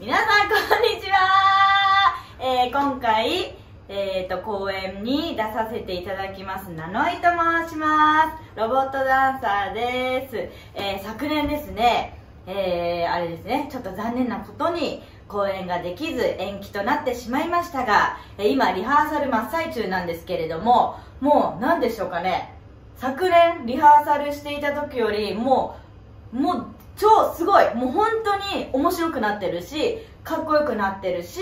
皆さんこんにちは、えー、今回、えーと、公演に出させていただきますナノイと申します。ロボットダンサーです、えー、昨年ですねえー、あれですねちょっと残念なことに公演ができず延期となってしまいましたが、今リハーサル真っ最中なんですけれどももう何でしょうかね。昨年リハーサルしていた時よりもうもう超すごい。もう本当に面白くなってるしかっこよくなってるし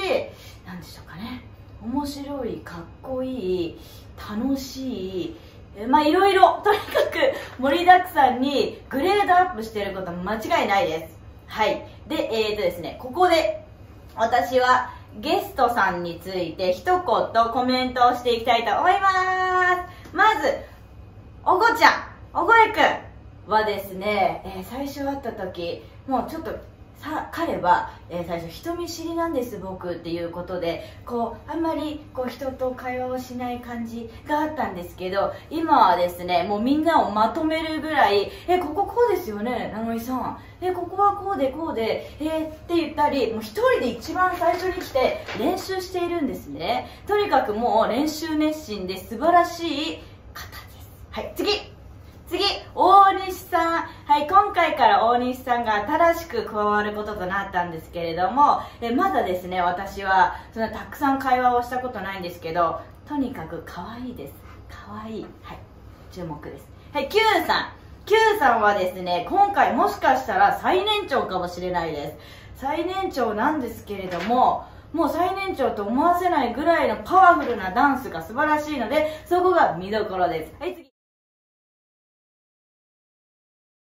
何でしょうかね。面白いかっこいい楽しいまあいろいろ とにかく盛りだくさんにグレードアップしてること間違いないです。はい。でえーとですねここで私はゲストさんについて一言コメントをしていきたいと思います。まずおごちゃんおごえくん。はですね、えー、最初会った時もうちょっとさ彼は、えー、最初人見知りなんです僕っていうことでこうあんまりこう人と会話をしない感じがあったんですけど今はですねもうみんなをまとめるぐらいえこここうですよね名乗さん。えここはこうでこうでえー、って言ったりもう一人で一番最初に来て練習しているんですね。とにかくもう練習熱心で素晴らしい方です。はい次、大西さん。はい、今回から大西さんが新しく加わることとなったんですけれども、えまだですね、私は、そんなたくさん会話をしたことないんですけど、とにかく可愛いです。可愛い。はい、注目です。はい、Q さん。Q さんはですね、今回もしかしたら最年長かもしれないです。最年長なんですけれども、もう最年長と思わせないぐらいのパワフルなダンスが素晴らしいので、そこが見どころです。はい、次。